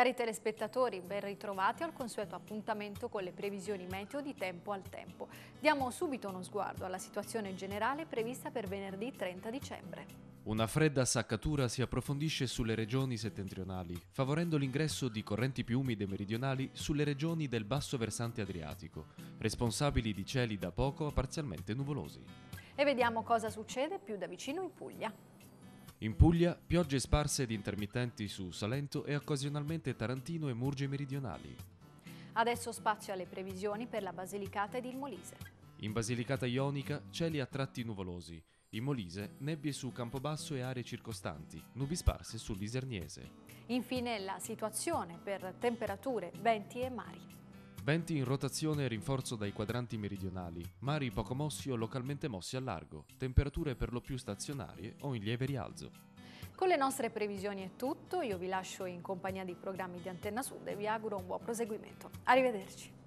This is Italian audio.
Cari telespettatori, ben ritrovati al consueto appuntamento con le previsioni meteo di tempo al tempo. Diamo subito uno sguardo alla situazione generale prevista per venerdì 30 dicembre. Una fredda saccatura si approfondisce sulle regioni settentrionali, favorendo l'ingresso di correnti più umide meridionali sulle regioni del basso versante adriatico, responsabili di cieli da poco a parzialmente nuvolosi. E vediamo cosa succede più da vicino in Puglia. In Puglia, piogge sparse ed intermittenti su Salento e occasionalmente Tarantino e Murge meridionali. Adesso spazio alle previsioni per la Basilicata ed il Molise. In Basilicata Ionica, cieli a tratti nuvolosi. In Molise, nebbie su Campobasso e aree circostanti, nubi sparse sull'Iserniese. Infine la situazione per temperature, venti e mari. Venti in rotazione e rinforzo dai quadranti meridionali, mari poco mossi o localmente mossi a largo, temperature per lo più stazionarie o in lieve rialzo. Con le nostre previsioni è tutto, io vi lascio in compagnia dei programmi di Antenna Sud e vi auguro un buon proseguimento. Arrivederci.